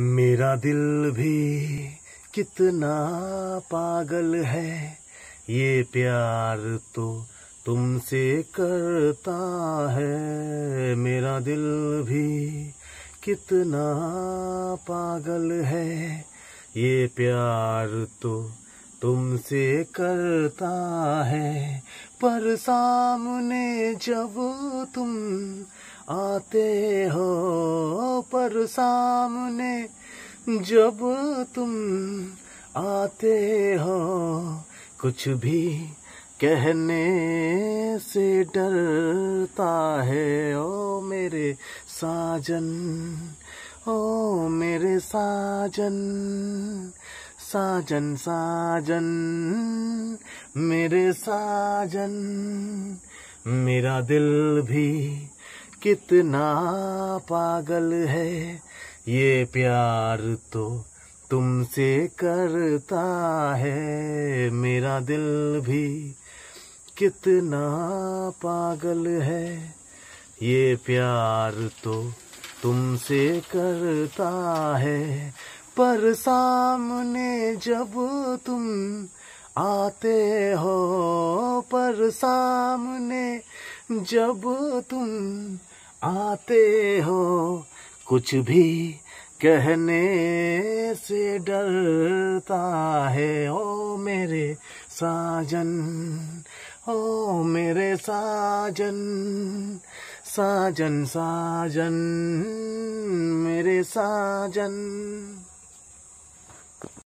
मेरा दिल भी कितना पागल है। ये प्यार तो तुमसे करता है। मेरा दिल भी कितना पागल है। ये प्यार तो तुमसे करता है। पर सामने जब तुम आते हो पर सामने जब तुम आते हो, कुछ भी कहने से डरता है। ओ मेरे साजन, ओ मेरे साजन साजन साजन, मेरे साजन, मेरा दिल भी कितना पागल है। ये प्यार तो तुमसे करता है। मेरा दिल भी कितना पागल है। ये प्यार तो तुमसे करता है। पर सामने जब तुम आते हो, पर सामने जब तुम आते हो कुछ भी कहने से डरता है। ओ मेरे साजन, ओ मेरे साजन साजन साजन, मेरे साजन।